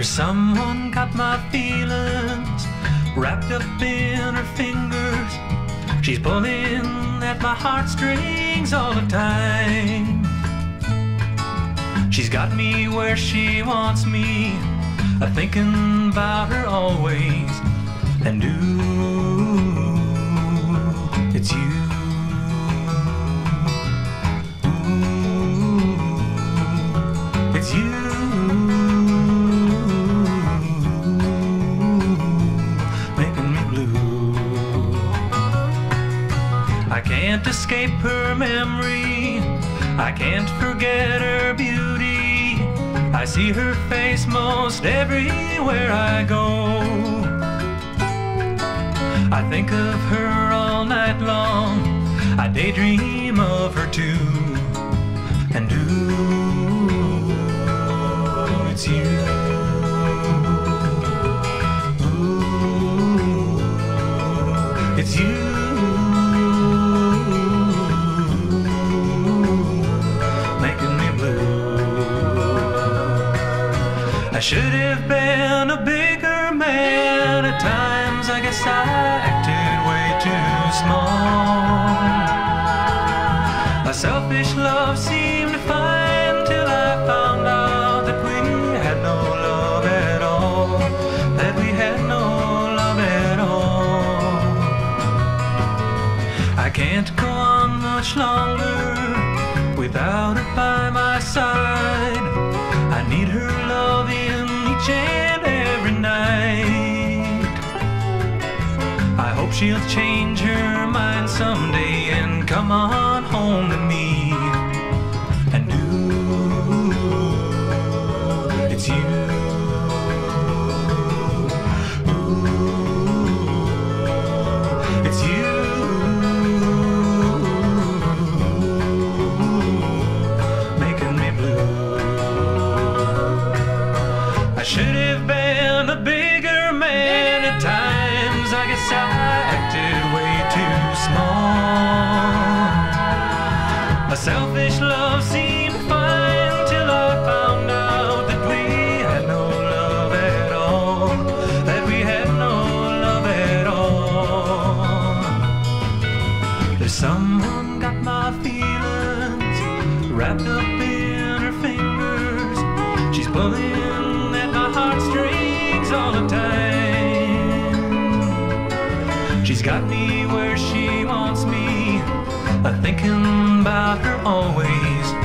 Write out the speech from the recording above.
There's someone got my feelings wrapped up in her fingers. She's pulling at my heartstrings all the time. She's got me where she wants me, a thinking about her always. And ooh, can't escape her memory. I can't forget her beauty. I see her face most everywhere I go. I think of her all night long. I daydream of her too. And ooh, it's you. It's you. I should have been a bigger man. At times, I guess I acted way too small. A selfish love seemed fine till I found out that we had no love at all. That we had no love at all. I can't go on much longer without her by my side. Each and every night. I hope she'll change her mind someday and come on home to me. Selfish love seemed fine till I found out that we had no love at all. That we had no love at all. There's someone got my feelings wrapped up in her fingers. She's pulling at my heartstrings all the time. She's got me where she wants me, a thinking about her always.